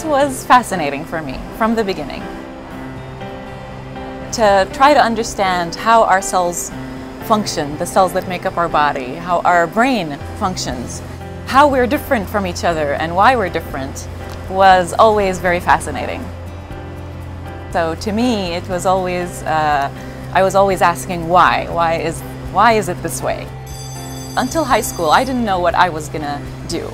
This was fascinating for me from the beginning. To try to understand how our cells function, the cells that make up our body, how our brain functions, how we're different from each other and why we're different was always very fascinating. So to me, it was always, uh, I was always asking why. Why is, why is it this way? Until high school, I didn't know what I was gonna do.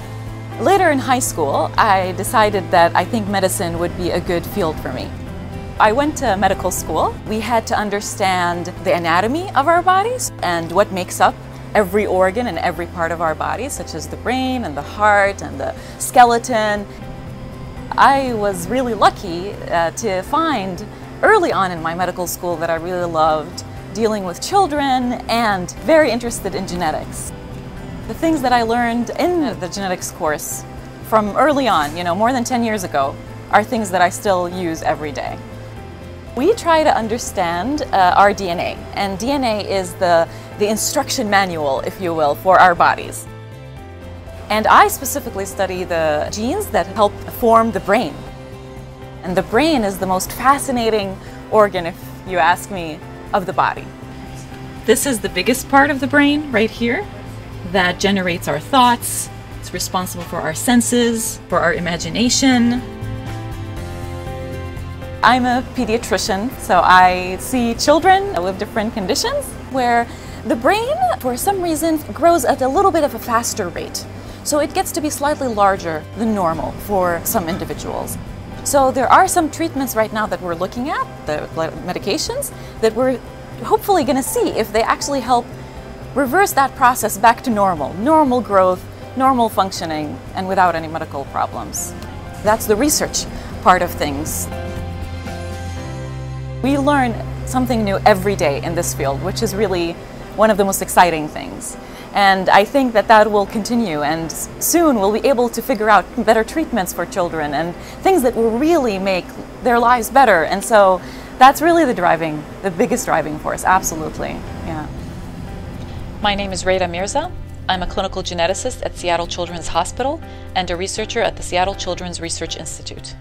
Later in high school, I decided that I think medicine would be a good field for me. I went to medical school. We had to understand the anatomy of our bodies and what makes up every organ and every part of our body, such as the brain and the heart and the skeleton. I was really lucky uh, to find early on in my medical school that I really loved dealing with children and very interested in genetics. The things that I learned in the genetics course from early on, you know, more than 10 years ago, are things that I still use every day. We try to understand uh, our DNA, and DNA is the, the instruction manual, if you will, for our bodies. And I specifically study the genes that help form the brain. And the brain is the most fascinating organ, if you ask me, of the body. This is the biggest part of the brain right here that generates our thoughts. It's responsible for our senses, for our imagination. I'm a pediatrician, so I see children with different conditions where the brain, for some reason, grows at a little bit of a faster rate. So it gets to be slightly larger than normal for some individuals. So there are some treatments right now that we're looking at, the medications, that we're hopefully going to see if they actually help reverse that process back to normal, normal growth, normal functioning, and without any medical problems. That's the research part of things. We learn something new every day in this field, which is really one of the most exciting things. And I think that that will continue and soon we'll be able to figure out better treatments for children and things that will really make their lives better. And so that's really the driving, the biggest driving force, absolutely, yeah. My name is Ghayda Mirzaa. I'm a clinical geneticist at Seattle Children's Hospital and a researcher at the Seattle Children's Research Institute.